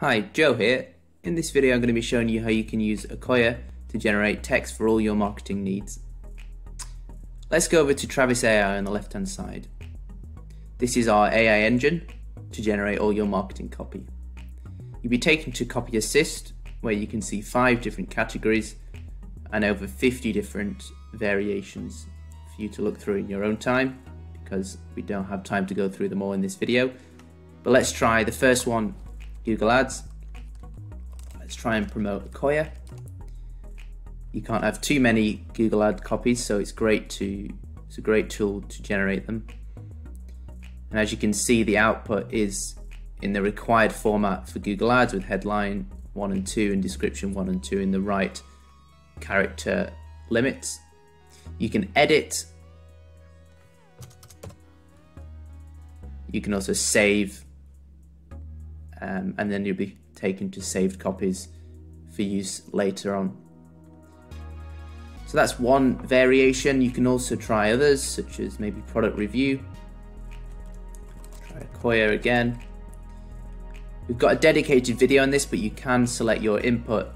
Hi, Joe here. In this video I'm going to be showing you how you can use Ocoya to generate text for all your marketing needs. Let's go over to Travis AI on the left hand side. This is our AI engine to generate all your marketing copy. You'll be taken to Copy Assist where you can see five different categories and over 50 different variations for you to look through in your own time because we don't have time to go through them all in this video. But let's try the first one, Google Ads. Let's try and promote Ocoya. You can't have too many Google Ad copies, so it's great to it's a great tool to generate them. And as you can see, the output is in the required format for Google Ads with headline 1 and 2 and description 1 and 2 in the right character limits. You can edit. You can also save um, and then you'll be taken to saved copies for use later on. So that's one variation. You can also try others, such as maybe product review. Try Ocoya again. We've got a dedicated video on this, but you can select your input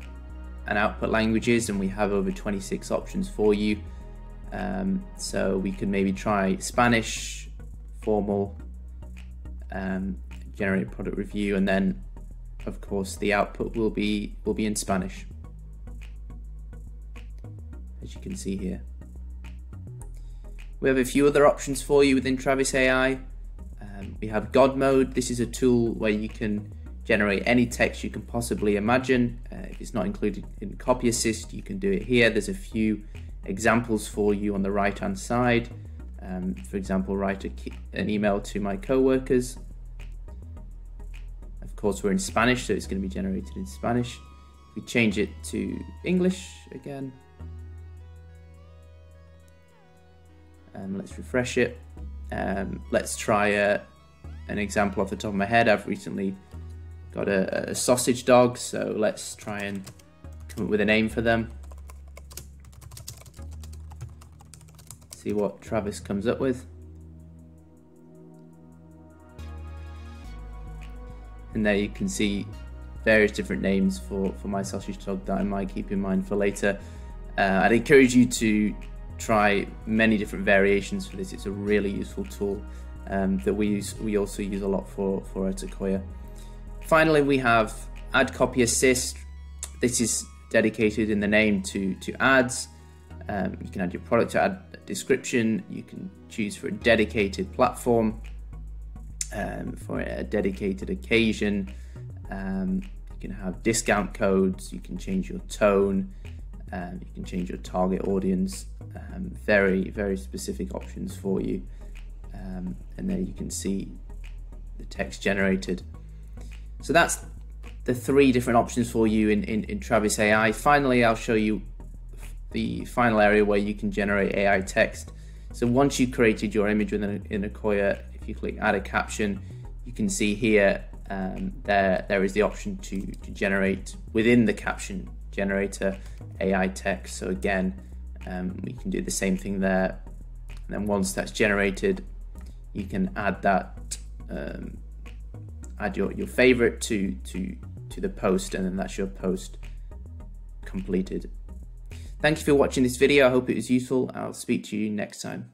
and output languages, and we have over 26 options for you. Um, so we could maybe try Spanish, formal, um, generate product review, and then of course the output will be will be in Spanish, as you can see here. We have a few other options for you within Travis AI. Um, we have God mode. This is a tool where you can generate any text you can possibly imagine. Uh, if it's not included in Copy Assist, you can do it here. There's a few examples for you on the right hand side. Um, for example, write a, an email to my co-workers course, we're in Spanish, so it's going to be generated in Spanish. If We change it to English again. Um, let's refresh it. Um, let's try a, an example off the top of my head. I've recently got a, a sausage dog, so let's try and come up with a name for them. See what Travis comes up with. And there you can see various different names for, for my sausage dog that I might keep in mind for later. Uh, I'd encourage you to try many different variations for this. It's a really useful tool um, that we use. We also use a lot for for Ocoya. Finally, we have Ad Copy Assist. This is dedicated in the name to to ads. Um, you can add your product to add description. You can choose for a dedicated platform um, for a dedicated occasion. Um, you can have discount codes, you can change your tone, um, you can change your target audience. Um, very, very specific options for you. Um, and there you can see the text generated. So that's the three different options for you in, in, in Travis AI. Finally, I'll show you the final area where you can generate AI text. So once you've created your image within in Ocoya, if you click add a caption, you can see here um, there there is the option to, to generate within the caption generator AI text. So again, um, we can do the same thing there. And then once that's generated, you can add that um, add your, your favorite to to to the post, and then that's your post completed. Thank you for watching this video. I hope it was useful. I'll speak to you next time.